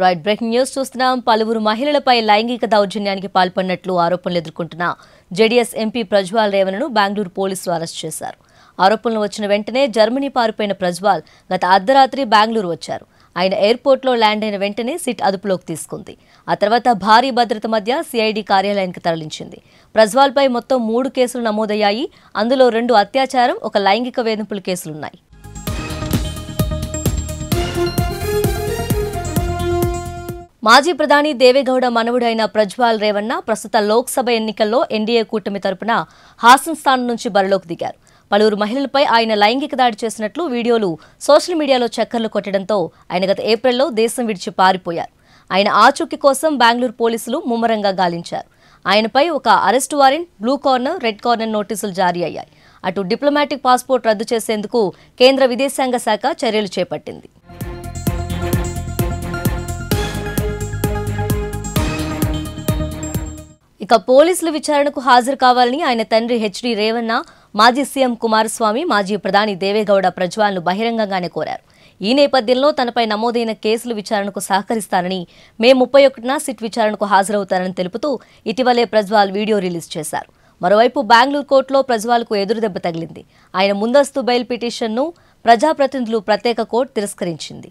Right breaking news చూస్తున్నాం. పలువురు మహిళలపై లైంగిక దౌర్జన్యానికి పాల్పడినట్లు ఆరోపణలు ఎదుర్కొంటున్న జేడీఎస్ ఎంపీ ప్రజ్వాల్ రేవణను బెంగళూరు పోలీసులు అరెస్ట్ చేశారు. ఆరోపణలు వచ్చిన వెంటనే జర్మనీ పారిపోయిన ప్రజ్వాల్ గత అర్ధరాత్రి బెంగళూరు వచ్చారు. ఆయన ఎయిర్పోర్ట్లో ల్యాండ్ అయిన వెంటనే సిట్ అదుపులోకి తీసుకుంది. ఆ తర్వాత భారీ భద్రత మధ్య సిఐడి కార్యాలయానికి తరలించింది. ప్రజ్వాల్పై మొత్తం మూడు కేసులు నమోదయ్యాయి. అందులో రెండు అత్యాచారం ఒక లైంగిక వేధింపుల కేసులున్నాయి. మాజీ ప్రధాని దేవేగౌడ మనవుడైన ప్రజ్వాల్ రేవన్న ప్రస్తుత లోక్సభ ఎన్నికల్లో ఎన్డీఏ కూటమి తరపున హాసన్ స్థానం నుంచి బరిలోకి దిగారు. పలువురు మహిళలపై ఆయన లైంగిక దాడి చేసినట్లు వీడియోలు సోషల్ మీడియాలో చక్కర్లు కొట్టడంతో ఆయన గత ఏప్రిల్లో దేశం విడిచి పారిపోయారు. ఆయన ఆచూకీ కోసం బెంగళూరు పోలీసులు ముమ్మరంగా గాలించారు. ఆయనపై ఒక arrest warrant blue corner red corner నోటీసులు జారీ అయ్యాయి. అటు డిప్లొమాటిక్ పాస్పోర్ట్ రద్దు చేసేందుకు కేంద్ర విదేశాంగ శాఖ చర్యలు చేపట్టింది. ఇక పోలీసుల విచారణకు హాజరు కావాలని ఆయన తండ్రి హెచ్డి రేవన్న మాజీ సీఎం కుమారస్వామి మాజీ ప్రధాని దేవేగౌడ ప్రజ్వాల్ను బహిరంగంగానే కోరారు. ఈ నేపథ్యంలో తనపై నమోదైన కేసుల విచారణకు సహకరిస్తానని మే ముప్పై ఒకటిన సిట్ విచారణకు హాజరవుతారని తెలుపుతూ ఇటీవలే ప్రజ్వాల్ వీడియో రిలీజ్ చేశారు. మరోవైపు బెంగళూరు కోర్టులో ప్రజ్వాల్కు ఎదురుదెబ్బ తగిలింది. ఆయన ముందస్తు బెయిల్ పిటిషన్ను ప్రజాప్రతినిధులు ప్రత్యేక కోర్టు తిరస్కరించింది.